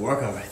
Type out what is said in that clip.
work over it.